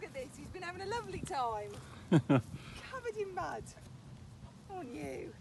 Look at this, he's been having a lovely time. Covered in mud. On you.